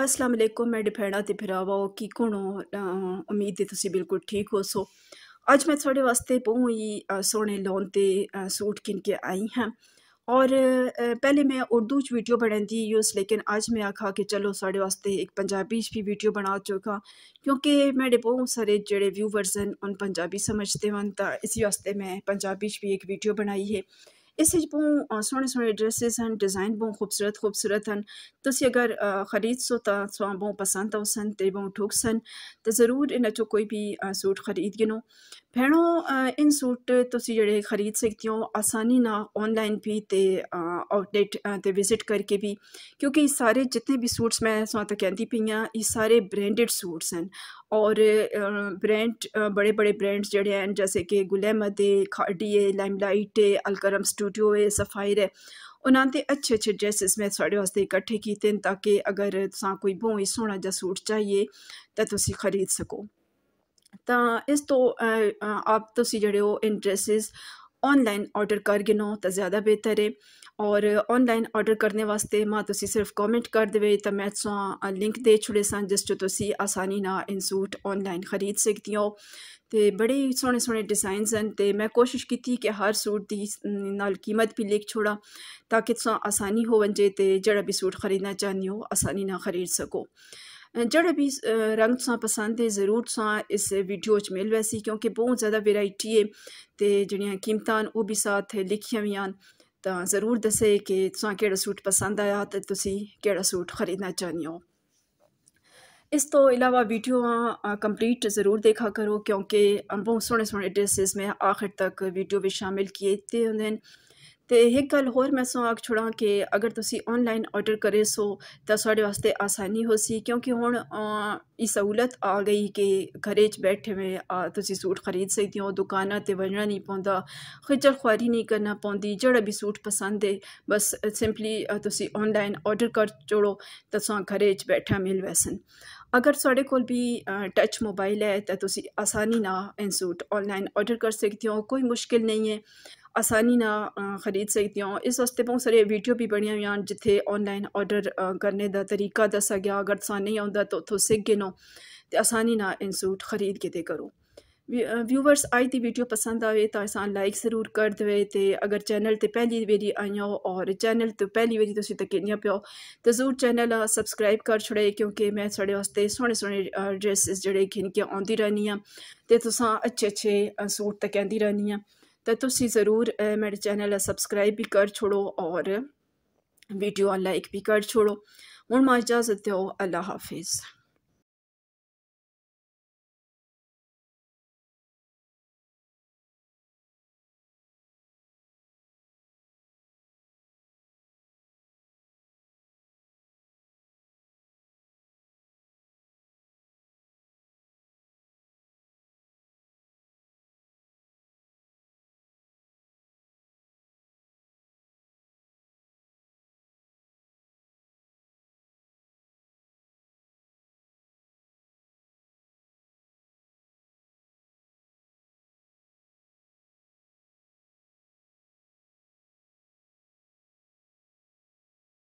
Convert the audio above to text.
السلام علیکم میرے بھانا تو پھراوا کی کون امید امید تسی تلک ٹھیک ہو سو اج میں تھوڑے واسطے بہت ہی سونے لون کے سوٹ کن کے آئی ہیں اور پہلے میں اردو ویڈیو دی یوس لیکن اج میں آکھا کہ چلو واسطے ایک پنجابی بھی ویڈیو بنا چکا کیونکہ میرے بہت سارے جڑے ویورس ہیں ان پنجابی سمجھتے ہو اسی واسطے میں پنجابی بھی ایک ویڈیو بنائی ہے اسی سونے سونے ڈریسز ہیں ڈیزائنت خوبصورت خوبصورت ہیں تو اگر خرید سو تا تو پسند آ سن تو بہت ٹھوک سن تو ضرور ان کوئی بھی سوٹ خرید گنو پہنوں ان سوٹ جڑے خرید سکتے ہو آسانی نہ آن لائن بھی تے آؤٹ لیٹ تے وزٹ کر کے بھی کیونکہ سارے جتنے بھی سوٹس میں سکتی کہندی ہوں یہ سارے برینڈڈ سوٹس ہیں اور برینڈ بڑے بڑے برینڈز جڑے ہیں جیسے کہ گل احمد ہے کھاڈی ہے لائم لائٹ ہے الکرم اسٹوڈیو ہے سفائر ہے انہوں نے اچھے اچھے ڈریسز میں سارے واسطے اکٹھے کیتے ہیں تاکہ اگر کوئی بہت ہی سونا جا سوٹ چاہیے تو خرید سکو تو اس آپ جڑے ہو ان ڈریسز آن لائن آرڈر کر نو تو زیادہ بہتر ہے اور آن لائن آرڈر کرنے واسطے ماں تھی صرف کامنٹ کر دے تو میں تو لنک دے چھوڑے سن جس تھی آسانی نہ ان سوٹ آن لائن خرید سکتی ہو تو بڑے سونے سونے ڈیزائنز ہیں تو میں کوشش کی تھی کہ ہر سوٹ دی نال قیمت بھی لکھ چھوڑا تاکہ آسانی ہو بن جائے تو جہاں بھی سوٹ خریدنا چاہنی ہو آسانی نہ خرید سکو جڑے بھی رنگ تساں پسند ہے ضرور تساں اس ویڈیو مل ویسی کیونکہ بہت زیادہ ویرائٹی ہے تے جہاں قیمت وہ بھی ساتھ لکھی تا ضرور دسے کہ تساں کیڑا سوٹ پسند آیا تے تسی کیڑا سوٹ خریدنا چاہنی ہو اس تو علاوہ ویڈیو کمپلیٹ ضرور دیکھا کرو کیونکہ بہت سونے سونے ڈرسز میں آخر تک ویڈیو بھی شامل کیے تے ہوں ہو تو ایک گھر میں سواگ چھوڑا کہ اگر تم آن لائن آڈر کرے سو تو سارے واسطے آسانی ہو سکی کیوںکہ ہوں یہ سہولت آ گئی کہ گھر چیٹے ہوئے سوٹ خرید سکتے ہو دکان پہ بجنا نہیں پوتا کھجر خواری نہیں کرنا پی جا بھی سوٹ پسند ہے بس سمپلی تھی آن لائن آڈر کر چڑو تو سر چیٹا مل بیسن اگر سارے کو ٹچ موبائل ہے تو آسانی نہ سوٹ آن لائن آڈر کر سکتے ہو کوئی مشکل نہیں ہے آسانی ن خرید سکتی اس واسطے بہت ساری ویڈیو بھی بڑی ہو جتنے آن لائن آرڈر کرنے کا طریقہ دسا گیا اگر تی آتا تو اتو سو تو آسانی نا سٹ خرید کے تو کرو ویورس آج بھی ویڈیو پسند آئے تو لائک ضرور کر دے تو اگر چینل تے پہلی باری آئی جاؤ اور چینل بار تک پہاؤ تو ضرور چینل سبسکرائب کر چڑے کیونکہ میں تھوڑے باستے سونے سونے ڈرسز کھینک آدی رہنیاں تو تصا اچھے اچھے سٹ تک رہنیاں تو تھی ضرور میرے چینل سبسکرائب بھی کر چھوڑو اور ویڈیو لائک بھی کر چھوڑو ہوں ماں اجازت دوں اللہ حافظ